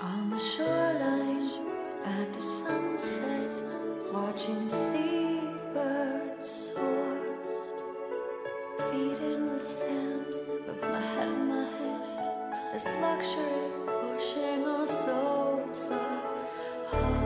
On the shoreline, after sunset, watching seabirds soar, feet in the sand, with my head in my hand. Luxury pushing our souls apart.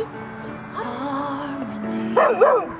happy harmony.